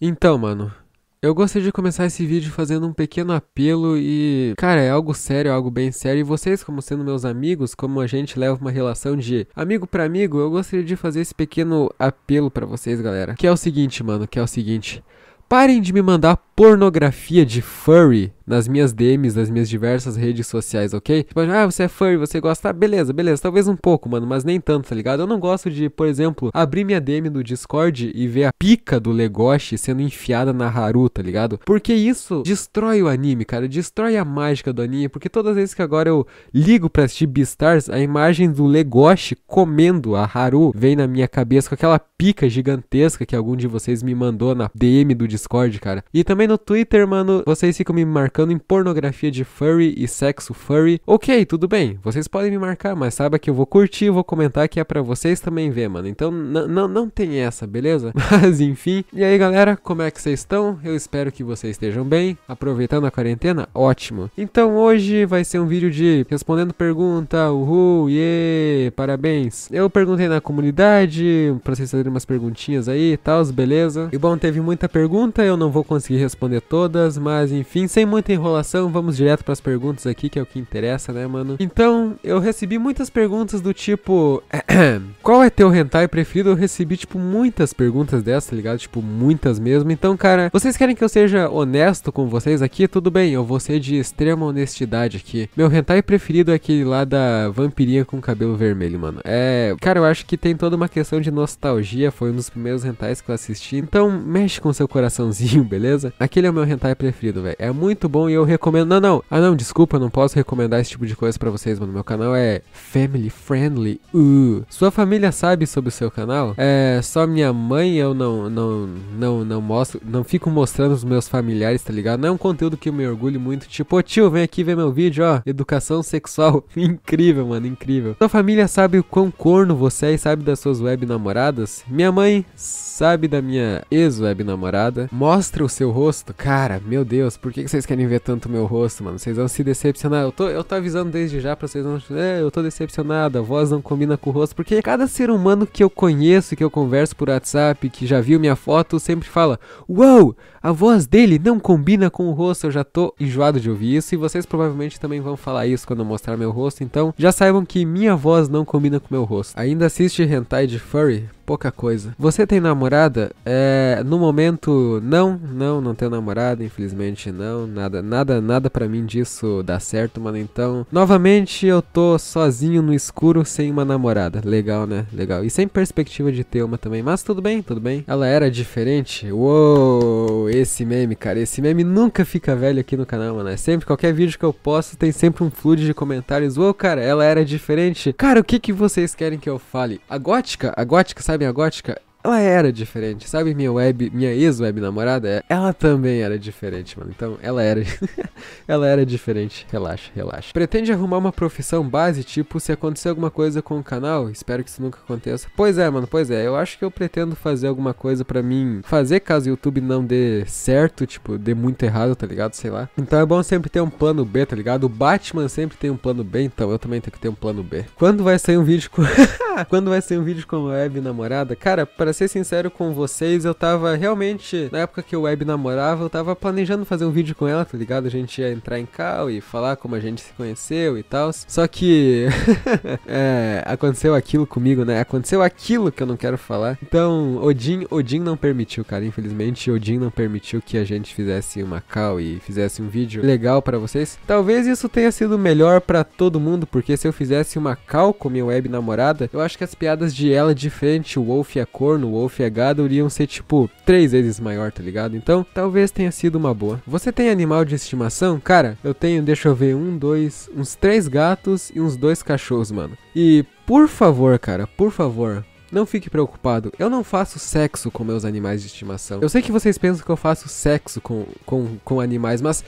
Então, mano, eu gostaria de começar esse vídeo fazendo um pequeno apelo e, cara, é algo sério, é algo bem sério. E vocês, como sendo meus amigos, como a gente leva uma relação de amigo para amigo, eu gostaria de fazer esse pequeno apelo para vocês, galera. Que é o seguinte, mano, que é o seguinte. Parem de me mandar pornografia de furry nas minhas DMs, nas minhas diversas redes sociais, ok? Tipo, ah, você é furry, você gosta. Ah, beleza, beleza, talvez um pouco, mano, mas nem tanto, tá ligado? Eu não gosto de, por exemplo, abrir minha DM do Discord e ver a pica do Legoshi sendo enfiada na Haru, tá ligado? Porque isso destrói o anime, cara, destrói a mágica do anime, porque todas as vezes que agora eu ligo pra assistir Beastars, a imagem do Legoshi comendo a Haru vem na minha cabeça com aquela pica gigantesca que algum de vocês me mandou na DM do Discord, cara. E também no Twitter, mano, vocês ficam me marcando em pornografia de furry e sexo furry. Ok, tudo bem, vocês podem me marcar, mas saiba que eu vou curtir, vou comentar que é para vocês também ver, mano. Então não tem essa, beleza? Mas enfim. E aí, galera, como é que vocês estão? Eu espero que vocês estejam bem, aproveitando a quarentena. Ótimo. Então hoje vai ser um vídeo de respondendo pergunta, uhul, yeah, parabéns. Eu perguntei na comunidade para vocês fazerem umas perguntinhas aí e tal, beleza? E bom, teve muita pergunta, eu não vou conseguir responder todas, mas enfim, sem muita enrolação, vamos direto para as perguntas aqui, que é o que interessa, né, mano? Então, eu recebi muitas perguntas do tipo: Qual é teu hentai preferido? Eu recebi, tipo, muitas perguntas dessas, tá ligado? Tipo, muitas mesmo. Então, cara, vocês querem que eu seja honesto com vocês aqui? Tudo bem, eu vou ser de extrema honestidade aqui. Meu hentai preferido é aquele lá da vampirinha com cabelo vermelho, mano. É. Cara, eu acho que tem toda uma questão de nostalgia. Foi um dos primeiros hentais que eu assisti. Então, mexe com seu coraçãozinho, beleza? Aquele é o meu hentai preferido, velho. É muito bom e eu recomendo. Não, não. Ah, não, desculpa, eu não posso recomendar esse tipo de coisa para vocês, mano. Meu canal é family friendly. Uh. Sua família sabe sobre o seu canal? É só minha mãe eu não não não não mostro, não fico mostrando os meus familiares, tá ligado? Não é um conteúdo que eu me orgulho muito, tipo, ô tio, vem aqui ver meu vídeo, ó, educação sexual. incrível, mano, incrível. Sua família sabe o quão corno você é e sabe das suas web namoradas? Minha mãe sabe da minha ex-web namorada. Mostra o seu rosto. Cara, meu Deus, por que vocês querem ver tanto meu rosto, mano? Vocês vão se decepcionar. Eu tô, eu tô avisando desde já pra vocês não. É, eu tô decepcionado. A voz não combina com o rosto. Porque cada ser humano que eu conheço, que eu converso por WhatsApp, que já viu minha foto, sempre fala: Uau, a voz dele não combina com o rosto. Eu já tô enjoado de ouvir isso. E vocês provavelmente também vão falar isso quando eu mostrar meu rosto. Então já saibam que minha voz não combina com meu rosto. Ainda assiste hentai de furry? Pouca coisa. Você tem namorada? É, no momento, não, não, não tenho namorada, infelizmente não, nada, nada, nada para mim disso dá certo, mano. Então, novamente eu tô sozinho no escuro sem uma namorada. Legal, né? Legal. E sem perspectiva de ter uma também, mas tudo bem, tudo bem. Ela era diferente. Uou, esse meme, cara, esse meme nunca fica velho aqui no canal, mano. É sempre qualquer vídeo que eu posto tem sempre um fluxo de comentários. Uou, cara, ela era diferente. Cara, o que que vocês querem que eu fale? A gótica, a gótica, sabe? A gótica, ela era diferente, sabe? Minha web, minha ex-web namorada, ela também era diferente, mano. Então, ela era, ela era diferente. Relaxa, relaxa. Pretende arrumar uma profissão base, tipo, se acontecer alguma coisa com o canal? Espero que isso nunca aconteça. Pois é, mano, pois é. Eu acho que eu pretendo fazer alguma coisa para mim fazer caso o YouTube não dê certo, tipo, dê muito errado, tá ligado? Sei lá. Então é bom sempre ter um plano B, tá ligado? O Batman sempre tem um plano B, então eu também tenho que ter um plano B. Quando vai sair um vídeo com Quando vai sair um vídeo com web namorada? Cara, para ser sincero com vocês, eu tava realmente, na época que o web namorava, eu tava planejando fazer um vídeo com ela, tá ligado? A gente ia entrar em cal e falar como a gente se conheceu e tal. Só que é, aconteceu aquilo comigo, né? Aconteceu aquilo que eu não quero falar. Então, Odin, Odin não permitiu, cara. Infelizmente, Odin não permitiu que a gente fizesse uma cal e fizesse um vídeo legal para vocês. Talvez isso tenha sido melhor para todo mundo, porque se eu fizesse uma cal com minha web namorada, eu acho que as piadas de ela de frente, o Wolf é corno, o Wolf é gado, iriam ser tipo três vezes maior, tá ligado? Então, talvez tenha sido uma boa. Você tem animal de estimação? Cara, eu tenho, deixa eu ver, um, dois, uns três gatos e uns dois cachorros, mano. E por favor, cara, por favor, não fique preocupado, eu não faço sexo com meus animais de estimação. Eu sei que vocês pensam que eu faço sexo com, com, com animais, mas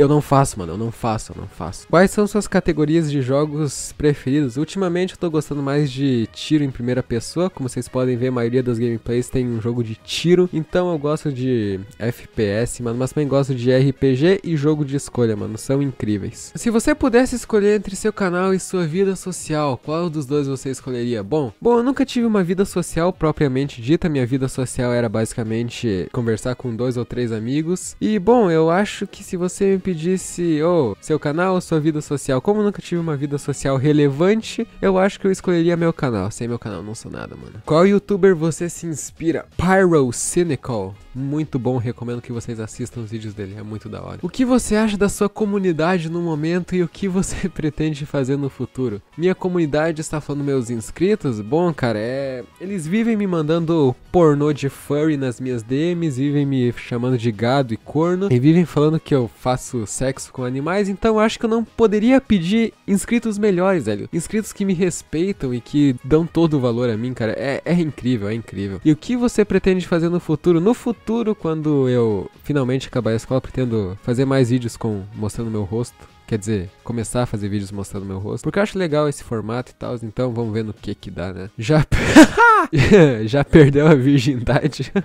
Eu não faço, mano, eu não faço, eu não faço. Quais são suas categorias de jogos preferidos? Ultimamente eu tô gostando mais de tiro em primeira pessoa, como vocês podem ver, a maioria das gameplays tem um jogo de tiro, então eu gosto de FPS, mano, mas também gosto de RPG e jogo de escolha, mano, são incríveis. Se você pudesse escolher entre seu canal e sua vida social, qual dos dois você escolheria? Bom, bom, eu nunca tive uma vida social propriamente dita, minha vida social era basicamente conversar com dois ou três amigos. E bom, eu acho que se você me pedisse, ô, oh, seu canal sua vida social, como eu nunca tive uma vida social relevante, eu acho que eu escolheria meu canal. Sem meu canal não sou nada, mano. Qual youtuber você se inspira? Pyro Cynical. Muito bom, recomendo que vocês assistam os vídeos dele, é muito da hora. O que você acha da sua comunidade no momento e o que você pretende fazer no futuro? Minha comunidade está falando meus inscritos? Bom, cara, é. Eles vivem me mandando pornô de furry nas minhas DMs, vivem me chamando de gado e corno, e vivem falando que eu faço sexo com animais, então acho que eu não poderia pedir inscritos melhores, velho. Inscritos que me respeitam e que dão todo o valor a mim, cara. É, é incrível, é incrível. E o que você pretende fazer no futuro? No futuro, quando eu finalmente acabar a escola, pretendo fazer mais vídeos com mostrando meu rosto. Quer dizer, começar a fazer vídeos mostrando meu rosto. Porque eu acho legal esse formato e tal. Então vamos ver no que que dá, né? Já, Já perdeu a virgindade.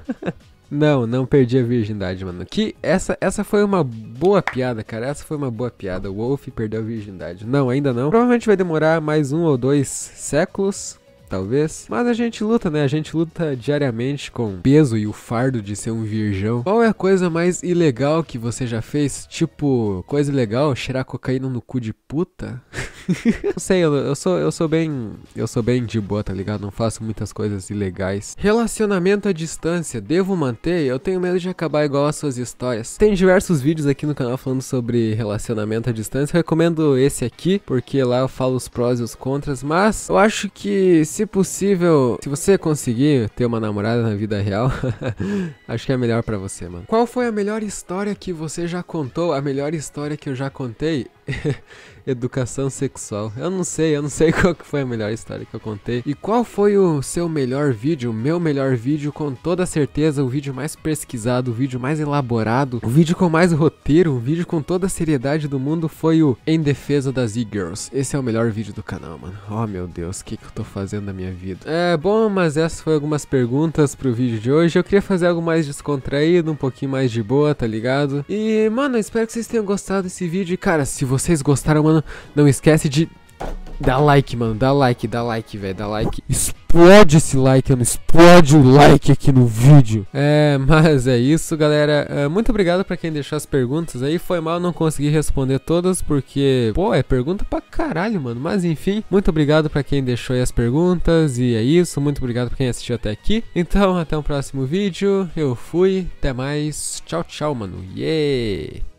Não, não perdi a virgindade, mano. Que essa, essa foi uma boa piada, cara. Essa foi uma boa piada. O Wolf perdeu a virgindade. Não, ainda não. Provavelmente vai demorar mais um ou dois séculos talvez. Mas a gente luta, né? A gente luta diariamente com o peso e o fardo de ser um virgão. Qual é a coisa mais ilegal que você já fez? Tipo, coisa ilegal, cheirar cocaína no cu de puta? não sei, eu, eu, sou, eu sou bem. Eu sou bem de boa, tá ligado? Não faço muitas coisas ilegais. Relacionamento à distância, devo manter? Eu tenho medo de acabar igual as suas histórias. Tem diversos vídeos aqui no canal falando sobre relacionamento à distância. Recomendo esse aqui, porque lá eu falo os prós e os contras. Mas eu acho que se possível, se você conseguir ter uma namorada na vida real, acho que é melhor para você, mano. Qual foi a melhor história que você já contou? A melhor história que eu já contei? educação sexual. Eu não sei, eu não sei qual que foi a melhor história que eu contei. E qual foi o seu melhor vídeo? O meu melhor vídeo, com toda certeza, o vídeo mais pesquisado, o vídeo mais elaborado, o vídeo com mais roteiro, o vídeo com toda a seriedade do mundo foi o Em Defesa das E-Girls. Esse é o melhor vídeo do canal, mano. Oh meu Deus, o que, que eu tô fazendo na minha vida? É bom, mas essas foram algumas perguntas pro vídeo de hoje. Eu queria fazer algo mais descontraído, um pouquinho mais de boa, tá ligado? E, mano, espero que vocês tenham gostado desse vídeo. E, cara, se vocês gostaram, mano, não esquece de dar like, mano. Dá like, dá like, velho. Dá like. Explode esse like, mano. Explode o like aqui no vídeo. É, mas é isso, galera. É, muito obrigado pra quem deixou as perguntas aí. Foi mal não conseguir responder todas, porque, pô, é pergunta pra caralho, mano. Mas enfim, muito obrigado pra quem deixou aí as perguntas. E é isso. Muito obrigado pra quem assistiu até aqui. Então, até o próximo vídeo. Eu fui. Até mais. Tchau, tchau, mano. Yeah!